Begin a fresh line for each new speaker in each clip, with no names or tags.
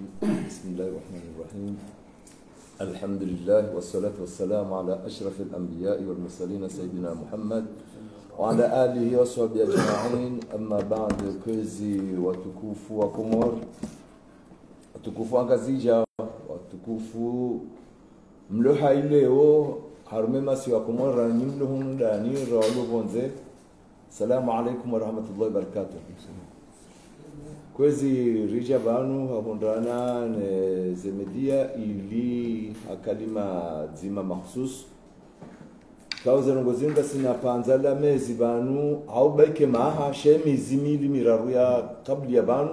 بسم الله الرحمن الرحيم. الحمد لله والصلاة والسلام على أشرف الأنبياء والمرسلين سيدنا محمد وعلى آله وصحبه أجمعين. أما بعد كوزي وتكوفو وكمور. وتكوفو أنكازيجا وتكوفو ملوحة إليو هرمي ماسي وكمور. رانيم لهم راني رالو بونزي. السلام عليكم ورحمة الله وبركاته. Kwezi rija vanu hakundana ne zemedia ili akalima dzima mahsus. Kauzenongozinga sina panza la mezi vanu haubaike maha shemizimili miraru ya kabli ya vanu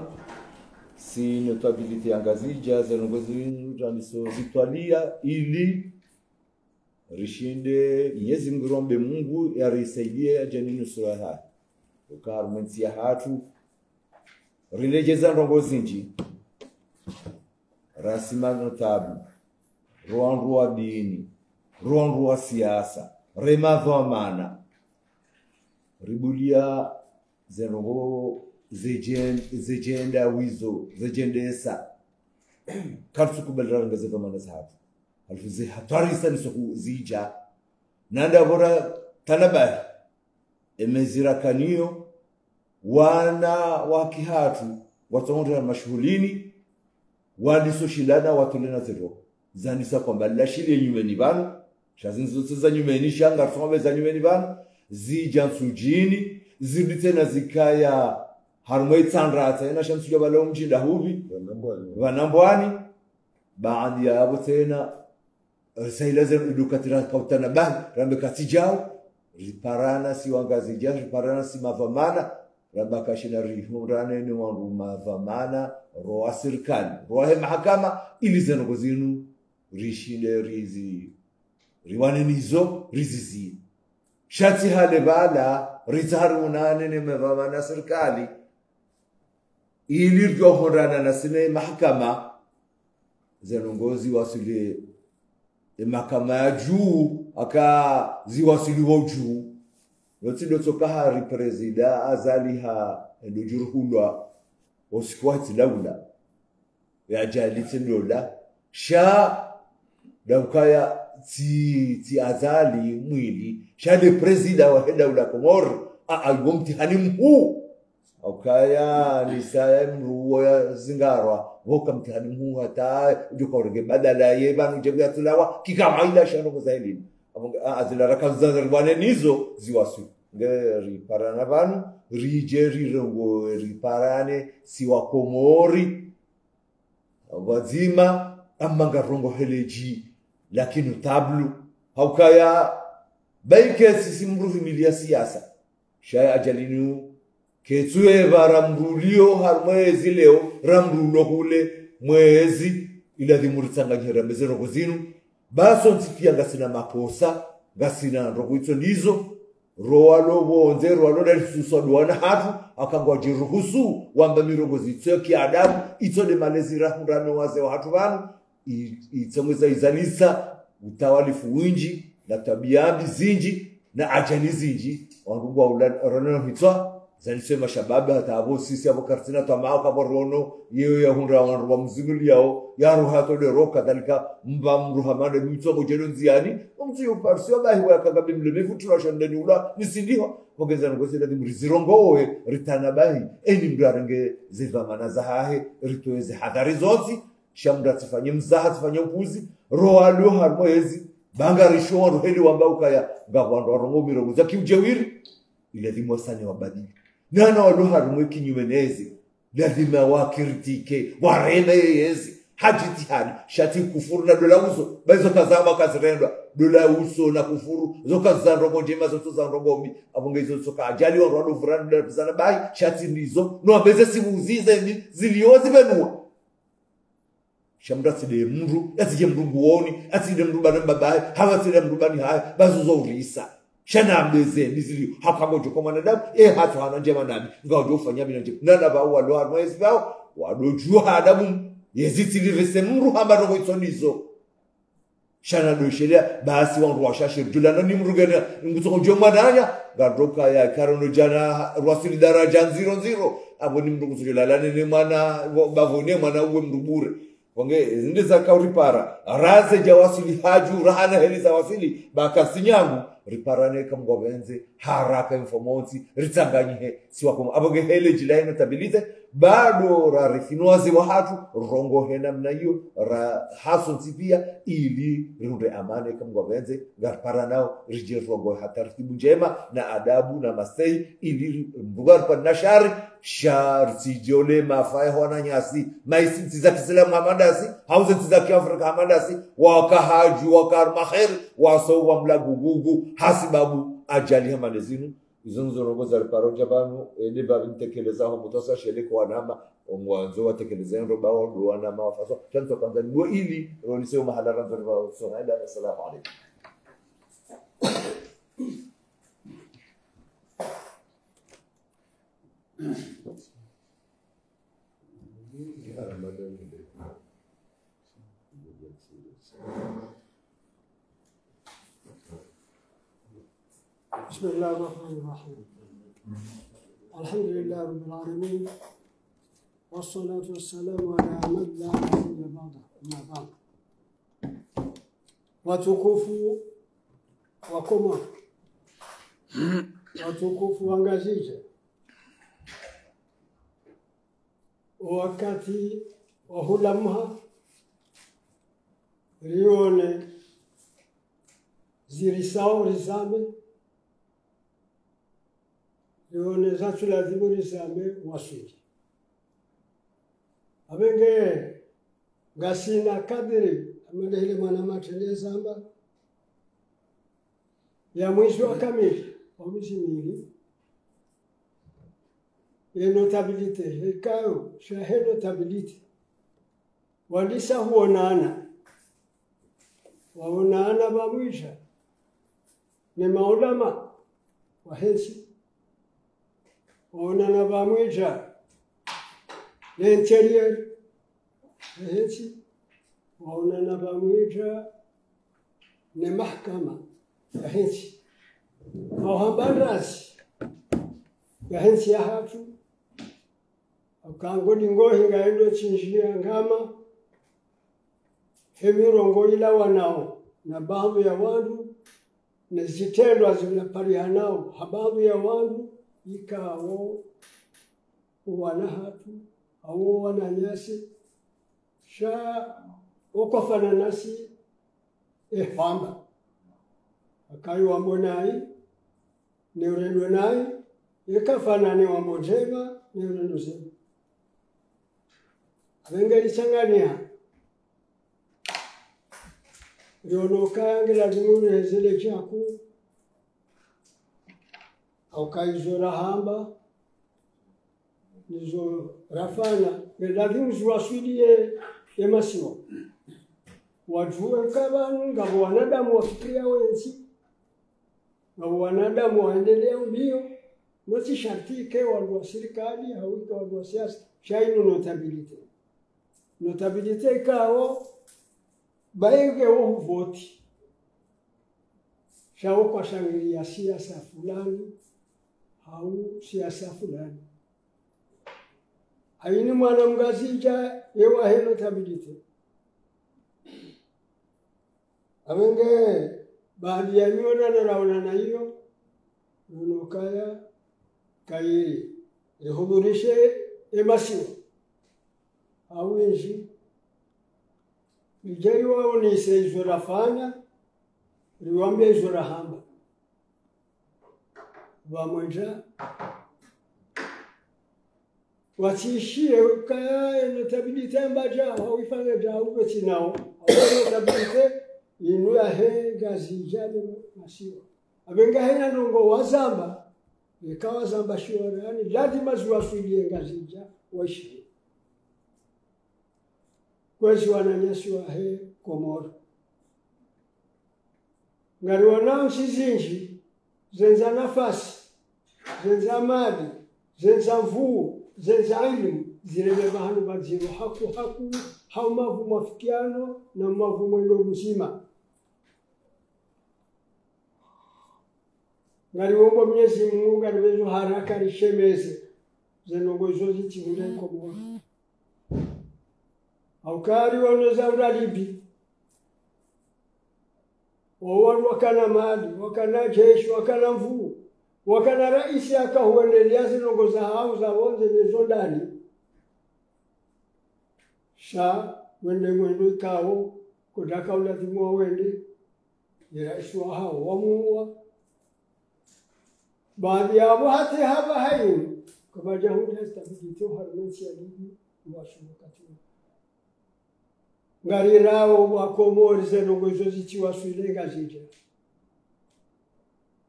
si notabilite angazija zitwalia ili rishinde mwenyezi mungu rombe mungu yarisaidie ajanini sura haya ukarumwensia hatu rilejeza ndongo zinji. Rasima notabu ruandu wa dini. Ruandu wa siasa. Remadhamana ribulia zenongo zijenda zejenda wizo zejendesa katusukubalirangaze dhamana zahatu alfu ze hatwarisa nisoku zija nanda bora emezira emezirakaniyo wana wa kihatu watsongotera mashughulini walisoshilana watolena zero zanisa kwamba lashile nyumeni vanu shazinzotse za nyumeni shanga tsongove za nyumeni vanu zija nsujini zidi tena zikaya harumwe itsanratsa ena shamsuja vala mjinda huvi vanambwani baadhi yavo tena sailazem idukatira kautana bani rambe katijao riparana si wangazija riparana si mavamana rabakashina rihurane wandu mavamana roa serikali roahe mahakama ili zenongo zinu rishinde rizi riwanenizo rizizie shati hale vala ritsaharunane ne mavamana serikali ili ryohorana na sine mahakama zenongozi wasile mahakama ya juu aka ziwasiliwa juu notsido hari prezida azaliha endojurhulwa osikuwatsilaula yajalitsendola sha daukaya tsi tsi azali mwili shale prezida wa daula komor a albo mtihani mkuu aukaya nisaya mruwo ya zingarwa voka mtihani mhu hata ujukaurege badala ye banu jebuyatulawa kikamaila shanongo zailini azilarakazazaribwane nizo ziwasu. Ngeriparana vanu rije rirongo riparane siwakomori wazima amanga rongo heleji lakini tablu haukaya baikesi simruhimilia siasa. Shaya ajalinu ketsueva ramrulio harumwezi leo ramrulo hule mwezi. Iladhimuritsanganyira mezerongo zinu baso nsikia ngasina makosa ngasina ndokuitso ndizo roalo vonze roalo lodalisuswa duwana hatu akangwa jiruhusu wamba mirongo zitso kiadamu itso de malezi rahundano waze wa hatu vanu. Itsomweza izalisa utawalifu winji na tabiambi zinji na ajali zinji. Wandungwa ulanano hitswa zaniswe mashababe hata avo sisi avo kartina tamao kavo rono yeyo yahunda wandu wa mzimili yao ro kadhalika mba mruha mande mitso mo jelo nziani. Umtsi yo parsi wa bahi wa kagabe mleme futura shonde ni ula nisindiho. Pogeza ngo sila mrizirongowe rizirongowe ritana bahi. Eni mdarenge zivamana zahahe ritoeze hadari zoti shamda tifanye mzaha tifanye upuzi. Roa lo harmo ezi banga risho roheli wamba ukaya. Ngabwandu warongo mirongo za kiujewiri ile wasanye wabadili nana waluharumwe kinyume nezi. Lazima wakiritike wareme yeyezi hajitihani shati kufuru na dola uso. Baizo kazama kazirendwa. Dola uso na kufuru. Zoka za ndongo njema zoto za ndongo mbi abonge izo soka ajali wa rwado vurana dola pizana bai shati nizo no beze si zize ni ziliozi benua shamda sile mru atsije mru buoni atside mru bana babai hawa tside mru bani haya bazuzo urisa shanambeze nizili hakamojo kwa mwanadamu e hatu hana njema nami ngaojo ufanya na njema. Nana ba wa loa mwezi bao wadojua adamu yezitili vese mru hamba rogo itsonizo shana doshelea basi wandu washashirjulana ni mrugana ngutsoko jomananya gadoka ya karono jana rwasili daraja nziro nziro abo ni mndu kusujolalane ni mwana bavone mwana uwe mndu bure wange zinde za kauripara raze jawasili haju rahana heli za wasili bakasinyangu riparane kamgovenze haraka informonsi ritsanganyihe Abo ge hele jilaino tabilite bado rarifinuazi wa hatu rongohe namna hiyo ra hasonsi ili rirunde amane kamgovenze garpara nao rije njema na adabu na masei ili mbugarpa nashari sharsijole mafae hona nyasi maisinsi za hamadasi hauzensi za kiafrika hamadasi wakahaju wakarmaheri wasowa mlagugugu hasibabu ajali hamane يزنزرو بزر بارو جبان اللي باب انت كل زاه متصا شلك وأنا ما ومزوا تكل زين ربا وأنا ما فاصو كان تو كان نو ايلي رونسيو محل ربا وصون هذا السلام عليكم Thank you.
بسم الله الرحمن الرحيم. الحمد لله رب العالمين والصلاة والسلام على من لا نبي بعده أما بعد. watukufu wa Komoro, watukufu wa Ngazija, wakati wa hulamha lione zirisao lione zacu lazimu rizame waswili abenge ngasina kadiri amadehile mwana matende zamba. Ya mwisho wa kamili wa miezi miwili ye notabilite hekayo shahe notabilite. Walisa huonana. Waonana vamwisha ni maulama wahensi waonana vamwisha ni interior wahensi waonana vamwisha ni mahkama ya hensi auhambandazi ya hensi ya hatu akangodi ngohi ngaendo chinjia ngama. Hemirongo ila wanao. Na baadhi ya wandu. Na zitendwa zinaparihanao habadhi ya wandu ikawo uwanahatu awo wana nyasi sha okofana nasi ehwamba akayi wambo nayi neurendo nayi ikafanane wambo njema neurendo zema avengelichangania rionokange lazimu rihezele chaku aukaizora hamba nizo rafana lazima ziwaswilie emasiwa? Wajue nkavanu ngavo wanadamu wafikiria wenzi ngavo wanadamu waendelea mbio? Nosishartike wandu wa serikali hawika wandu wa siasa? Shaino notabilite. Notabilite ikawo baige wohuvoti shawo kwashangilia siasa fulani au siasa fulani aini mwana mgazija yewaheno tabilite avenge baadhi ya miona naraonana hiyo nonokaya kairi. Ihudhurishe emasiwa. Au inji ijai wao nise izo rafanya riwambia izo wachiishie kaya notabilite ambaja hawifanya jauve chinao. Notabilite inu yahe gazi ijane masiwa. Abenga hena nongo wazamba nikawazamba shiwana yani lazima ziwaswilie ngazija waishi kwezi wananyasiwa he komoro. Ngari wanao chizinji zenza nafasi zenza mali zenza ilimu zilele bahanu bazino haku haku hau mavu mwafikiano na mavu mwendo mzima. Ngaliomba mnyezi Mungu ngaliwezo haraka lishemeze. Zenongozo zichimule komwa aukari waneza uralibi. Wawalu wakana mali wakana jeshi wakana mvuu wakana raisi akahuendelea zinongo za hau za wonze ndani. Sha wende mwendo ikawo ulazimu wa wende ni raisi wa hao wamuua baadhi yabo hati haba hayu kama jahudi hastabidito harumensi ya ligi wasumukatiwa ngarirao wakomori zenongo izo zija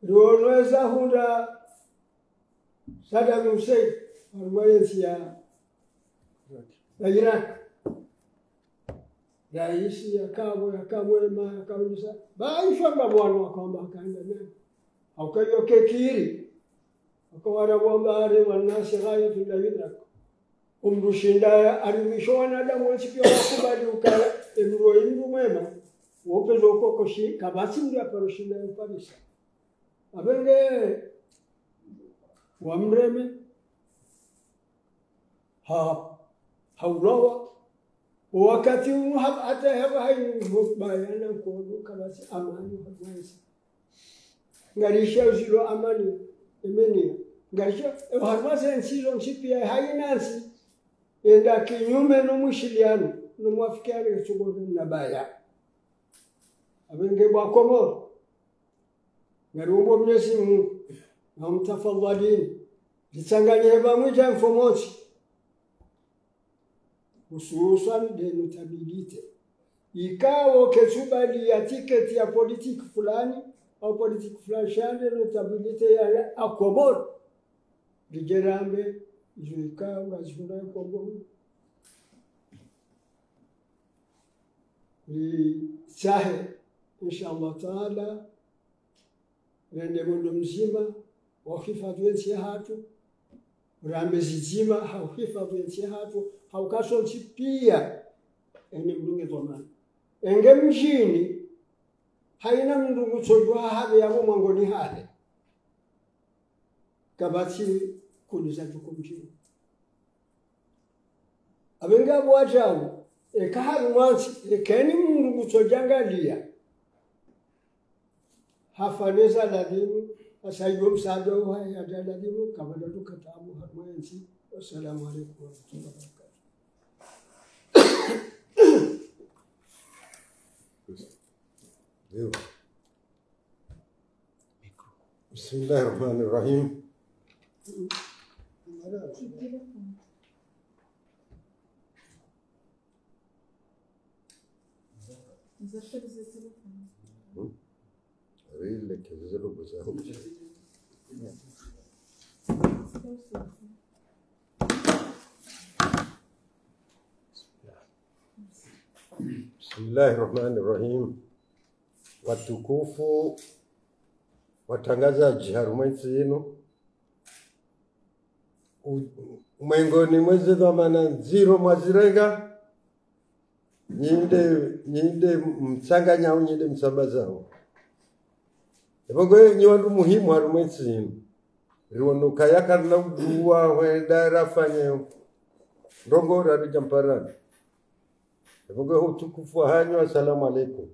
rionweza hunda Saddam Hussein harumwensi ya Iraq raisi akabo yakamwema akauliza baishwanga bwana wakwamba akaenda nani aukayoke kiri akawara bwambare wanasi hayo la yudrak umrushinda arimisho wanadamu wensi pia wakubali ukala emro imru mwema. Wopezo ukokoshi koshi. Kabasi ndi aparushinda yoparisa abenge wamreme. Ha haurawa wakati hapa hata hapa haibayana kuondoka basi amani hawezi ngarisha usilo amani imenia ngarisha harmaze nsizo nsipia hainansi enda kinyume n'umushiliano n'umwafikiano yasuguru na baya. Abenge bwakomoro ngariumbo mwenyezi mungu. Namtafadhalini zitsanganye vamwita mfomosi hususan denotabilite ikawo kesubali ya tiketi ya politiki fulani au politiki fulani shande notabilite ya akobor lijerambe izo ikawo ngazifunda kombo lisahe inshallah taala rende mundu mzima wahifadhi wensi hatu. Rambe zizima hauhifadhi wensi hatu. Haukasonsi pia ene mlunge zomana enge mjini haina mndungu tsojwa habe yabo mwangoni hale. Kabati kuliza tuko mjini. Abenga bwajabu ekahali mwansi ekeni mndungucho tsojangalia hafaneza ladhimu asaigo msaada wa ya ladhimu kabla tukatabu hamwenzi wassalamu alaikum warahmatullahi wabarakatuh.
Bismillahi rahmani rahim. Ile kelele kuzao. Bismillahi rahmani rahim. Watukufu watangazaji harumwensi yinu U- mwengoni mwezi dhamana nziro mwazirenga nyinde nyinde msanganyao nyinde msambazao evogo nyiwandu muhimu harumwensi yinu kaya karna uduwa wenda rafanye rari rijamparani evogo utukufu wa hanyu assalamu alaikum.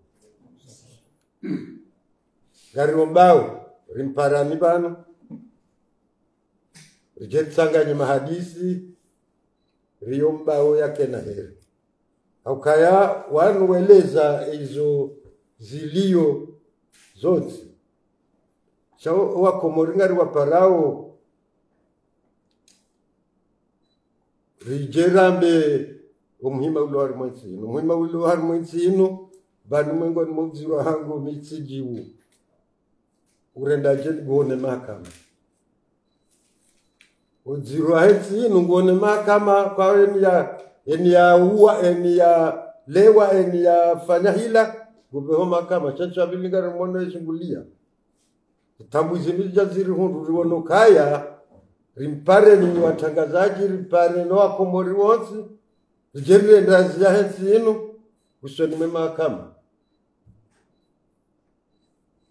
Gariombao rimparani sanga ni mahadisi. Riyo mbao yake na heri. Aukaya kaya wanueleza izo zilio zote cha wakomoringari waparao rijerambe umuhima ulo hari mwensi ino umuhima ulo hari mwensi ino vanhu mwengoni muziro hangu mitsijiwu urendaje ngone mahakama. Udziro makama ino ngone mahakama kwa eni ya eni ya uwa eni ya lewa eni ya fanya hila gubeho makama chachavillingari bilinga rumona tambu hundu riwono kaya rimpare ni watangazaji rimpare no wakomori wonsi rijerirenda ziyahetsi ino usoni mwe mahakama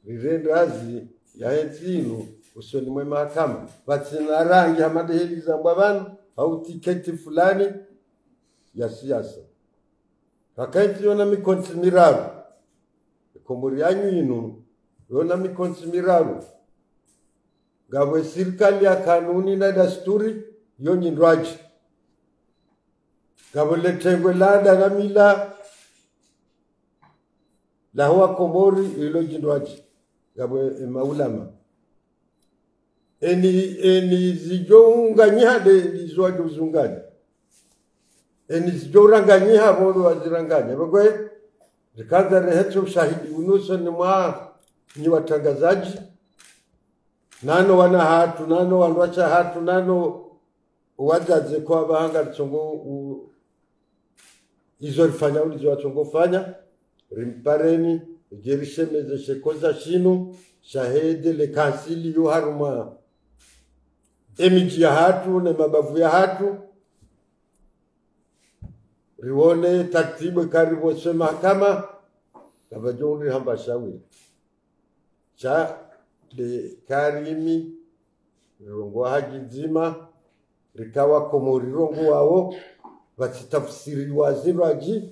rirendazi ya hensi inu usoni mwe mahakama vatsina rangi hamadeheliza vanu au tiketi fulani ya siasa. Vakaenzi yona mikonsi miraru. Ikomori yanyu inu yona mikonsi miraru. Ngavwe serikali ya kanuni na dasturi yonyindwaji ngavwe letengwe lada na mila. Lahuwa komori ilojindwaji ngavwe maulama. Eni eni zijounganyihade lizwaji uzungani eni zijouranganyia vono waziranganya vakwe zikaza rehetso ushahidi unuso ni mwa ni watangazaji. Nano wana hatu nano wanwacha hatu nano wajaze kwa bahanga tsongo u- izo rifanya ulizo wachongo fanya. Rimpareni gerishemeze shekoza shino shahede le kansili yo haruma. Emiji ya hatu ne mabavu ya hatu. Riwone taktibu karibu sema mahakama kavajonri hamba shawiri de karimi rirongo haji zima rikawa rongo wao wawo vachitafsiriwa ziraji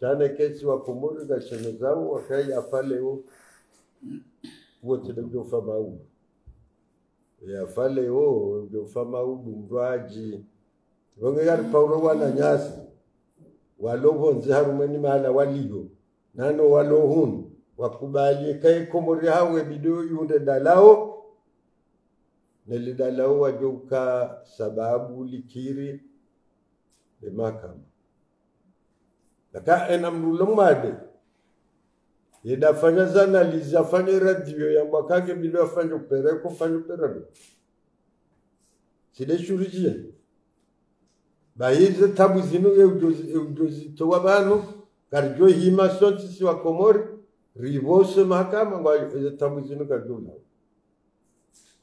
chane kesi wa komori gashene zao wakaya paleo wote ndofa maudu ya faleo mrwaji. Vonge gari paulo wana nyasi harumweni mahala waliyo nano walohunu wakubalie kae komori hawe bido yunde dalao. Nelidalao wajouka sababu likiri de mahakama. Laka ena mlulo yedafanya zanalizi afanye radio ya mwakake bilo afanye upereko fanye upere sideshurikie bahize tabu zinu eudozito wa banu karjo hima sonti si wa komori ribose mahakama ngwa eze tabu zinu karjo na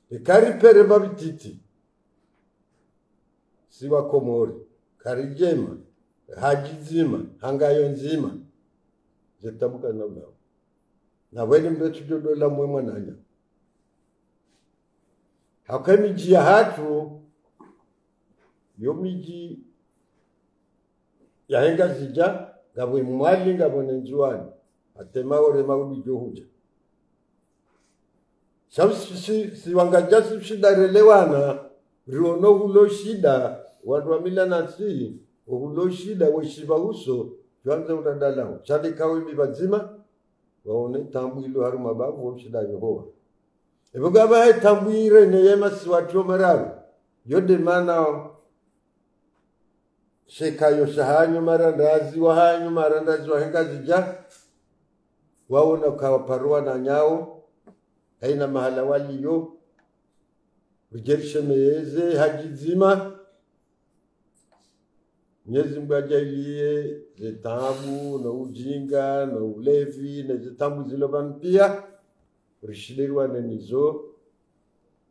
ikari pere babititi si wa komori karijema haji nzima hangayo nzima zetabuka na ulao na weni mbetujodola mwe mwananya haka miji ya hatu yo miji yahenga zija ngabwe mwali ngabone njuani atemaore maudi johuja si, shida relewana riono hulo shida wandu wamila nasi uhulo shida weshiva uso jwanze chade kawe bibazima waone tambwilo haru mabavu womshida yehowa ebogaba hai tambwire neyema wa mararu yode mana shekayo shahanyu marandazi wahanyu marandazi wahenga zija waona kawaparua na nyao haina mahala waliyo ujerishe meyeze haji zima. Mwenyezi Mungu ajalie zitabu na ujinga na ulevi na zitambu zilovan rishilirwane nizo.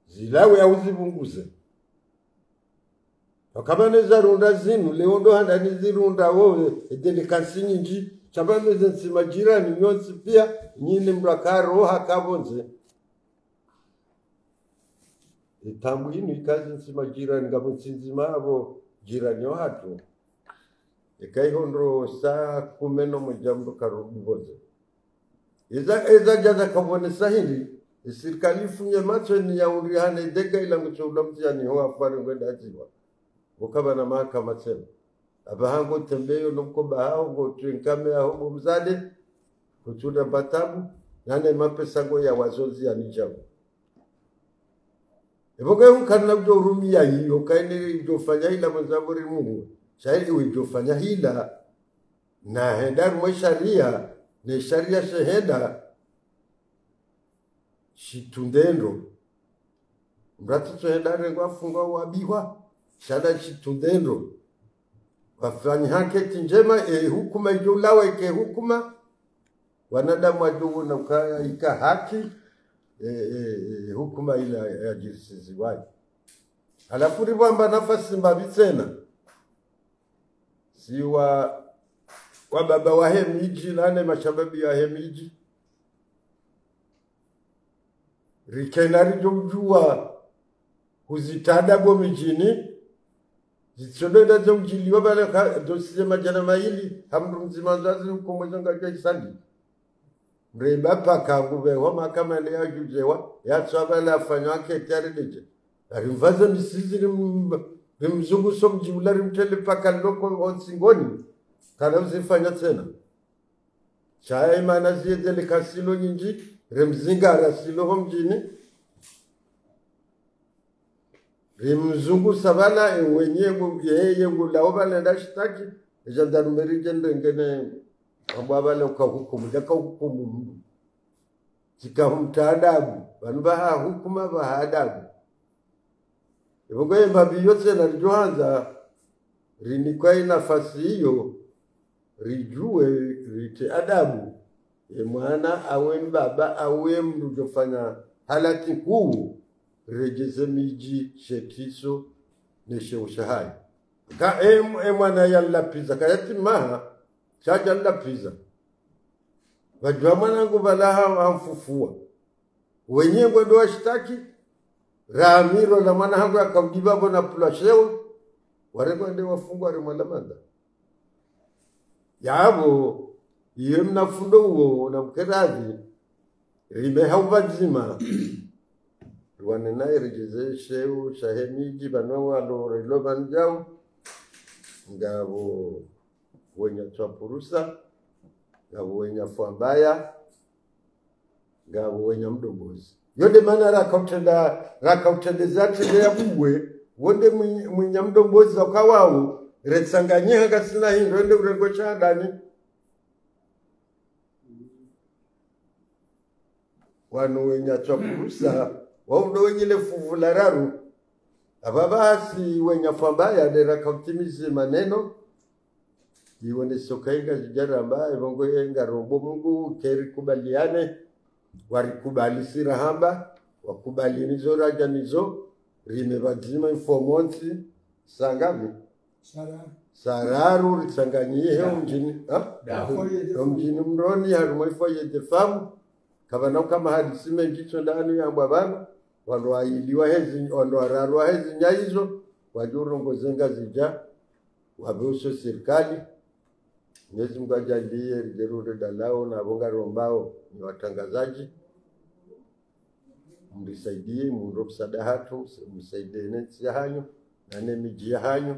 Zilawe au zivunguze akabaneza runda zinu leondo handani zirunda wo edelikansi nyinji chabaneze nsima jirani nyonsi pia nyine mrakaro kabonze itambu inu ikazi nsima jirani ngabo nsinzima abo jirani watu ikaihondro saa kumeno no mujambo voze. Iza iza jaza kabone sahili isirikali ifunye macho ni yauri hane dega ila mchoula ni hoa fari ngwenda ajiwa ukaba na mahakama tena abahango tembeyo nuko bahao ngo twinkame aho ngo mzade kutuna batabu nane mapesa ngo ya wazozi ya nijabu. Evoke unkana kujo urumia hiyo kaini ijofanya ila mwenzangu mungu shairi ujofanya hila. Na henda rumwe sharia ne sharia shehenda shitundendo. Mratu tuhenda rengo afungwa wabiwa shada shitundendo wafanya haketi njema e hukuma ike hukuma. Wanadamu wajogo na ukaya ika haki e, e, e, hukuma ila ya jirisizi wai alafu ribwamba nafasi mbavi tena. Siwa wababa wahemiji nane mashababi ya hemiji. Rikena rijojua huzitadabo mijini zitsondoenda dzomjiliwa vale dosiye majana maili hamru mzima nzazi ukomwezangaja isandi mreba pakangu veho makamane yajujewa yatswa vale afanywa aketiarideje rimvaze misizi rim- rimzunguso mjibula rimtele paka loko onsingoni kana uzifanya tena. Chaya imana ziyedzele kasilo nyinji remzingara siloho mjini rimzungusa savana wenye yeye ngulao valenda shitaki jandarumeri jendengene vale ukahukumu jakahukumu mndu. Chikahumta adabu vanu vahahukuma vaha adabu ivongoye mbavi yose narijohanza rinikwai nafasi hiyo rijue rite adabu. Ye mwana awe mbaba awe mndu jofanya halati kuu rejeze miji shetiso nesheushahai ka em e mwana yallapiza kayati maha chaja llapiza vajua mwanangu valaha amfufua wenye ngwendo washtaki ramiro la mwana hangu sheo wale ngo warekwende wafungwa remwalamanda yabo iyo mnafundo uwo na mkerazi rimehauvazima rwanena sheu shahemiji vanwa walorelo vanjao ngavo wenya twapurusa ngabo wenya fwambaya ngabo wenya mdombozi. Yode mana rakautenda rakautendeza tende ya bugwe wonde mwinya- mdombozi wakawawo retsanganyiha kasina hindo ende kurengo chadani wanu wenya twapurusa waundo wenyile fuvu la raru. Aba basi wenya fambaya dera kautimize maneno. Iwone sokainga zijaramba ivongo yenga rombo mungu keri kubaliane warikubali sirahamba wakubali nizo raja nizo. Rime vadzima ifomonsi sangavi
Sara.
sararu ritsanganyihe mjini ha? Omjini mroni harumwe foyete famu. Kavana kama hadisi mengicho ndani yambwa vanu wandu wailiwa hezi wandu wararwa hezi nyaizo wajurongozenga zija waveuso serikali. Mwenyezi Mungu ajalie lijerude dalao na vonga rombao ni watangazaji. Mlisaidie mundo msada hatu msaidie nensi ya hanyu na nemiji ya hanyu.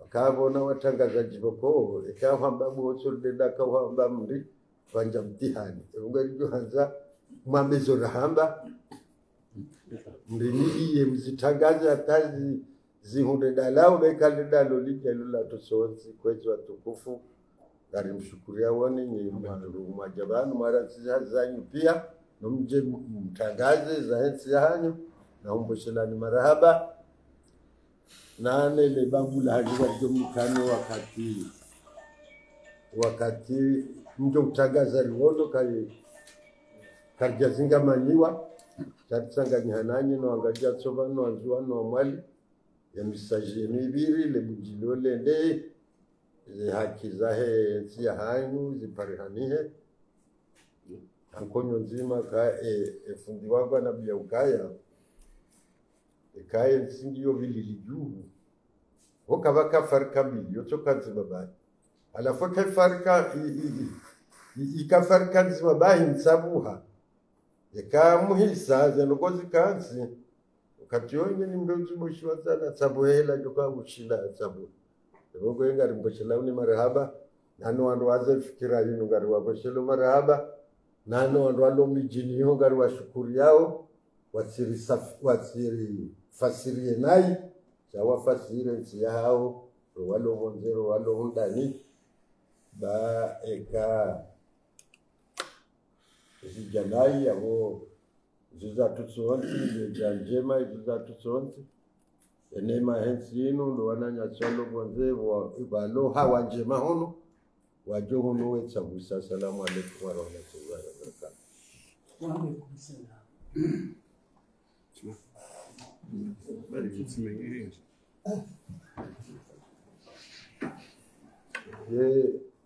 Wakavona watangazaji voko ekahamba bosolidenda kahamba mri vanja mtihani. Evungarijohanza mwamezo rahamba mriniliye mzitangaze hatazi zihunde dalao bekale dalo lijalo la tusonzi kwezi watukufu ngarimshukuria woni nyi mwandu mwajabanu mwaransiza zanyu pia. Nomje mtangaze za yahanyu hanyu. Naumboshelani marahaba. Nane lebabula jo mkano wakati. Wakati mjo utangaza riwono kali karjazingamaniwa chatisanganyhananye noangaja tsova noanzuwa noamwali emisaji yenu ibiri lebujilio lende haki zahe ensi ya hanyu ziparihanihe ankonyo nzima ka e, wako anabia ukaya ekaya nsingiyo vilili juu wokava kafarika mbili yotoka nzima bahi alafu kafarika ikafarika nzima bahi nsabuha ikamuhisa zenokozi kansi. Ukati yonye ni mbeuzimoshiwa sana joka jokamushila sabu. Evongo engari mboshela uni marahaba. Nano wandu wazefikira yinu ngari wakoshilu marahaba. Nano wandu walo mijini yo ngari washukuri yao. Wasiri saf- wasiri fasirie nai. Chawafasire nsi yao walo hundani. ba eka zijanai avo zizatutsonzi zeja njema zizatutsonzi enema hensi inu ndowananyatsolo vonze valo hawa njema hono. Wajo hono wetsavusa assalamu alaikum warahmatullahi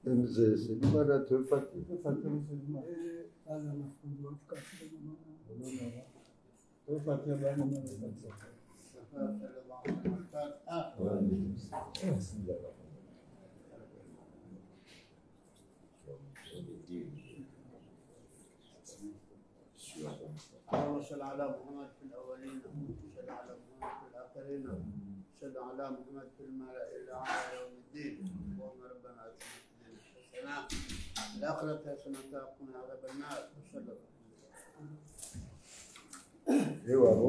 wabarakatu
Waalaikum salam.
ye mzee silimana tufati
Eh, ala mafunzo watu katika jamii.
اللهم صل على محمد في الاولين وصل على محمد في الاخرين صل على محمد في الملأ الاعلى يوم الدين اللهم ربنا اتنا الإمام الآخرة حسنة وقنا عذاب النار وصلى